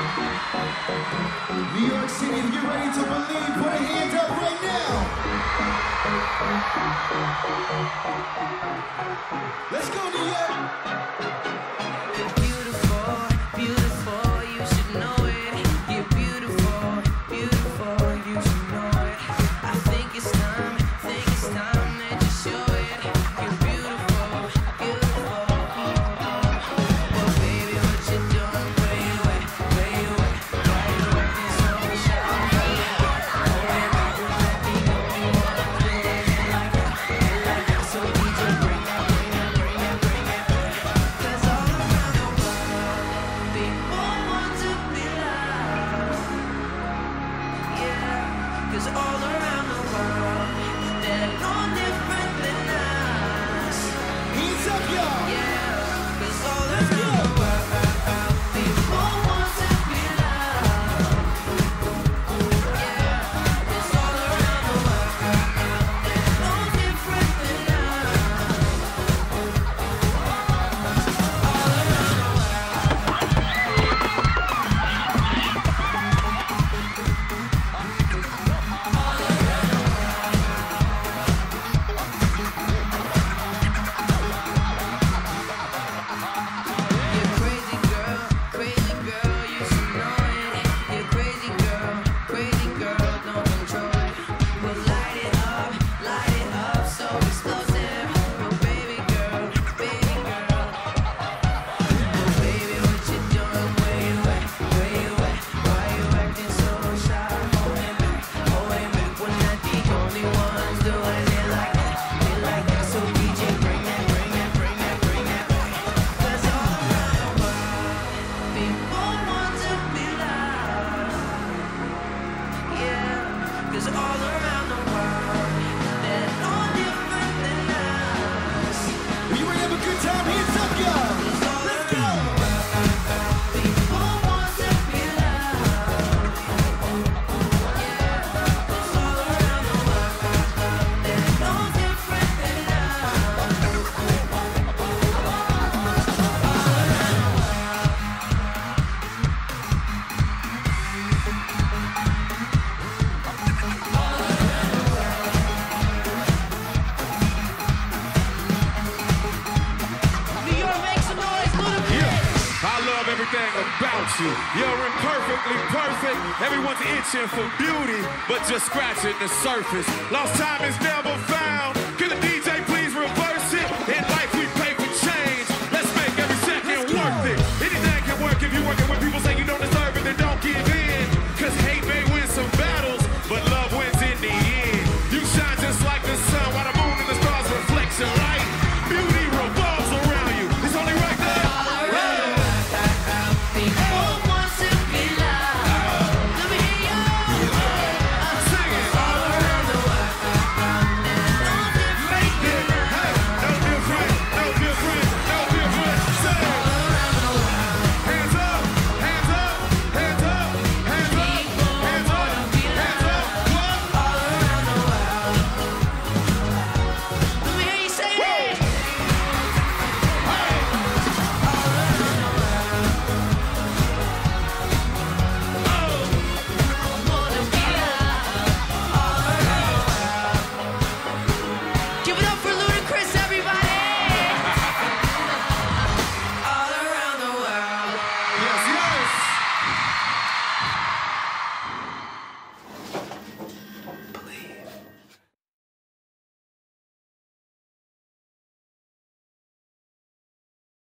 New York City, if you're ready to believe, put your hands up right now. Let's go, New York. about you. You're imperfectly perfect. Everyone's itching for beauty, but just scratching the surface. Lost time is never found.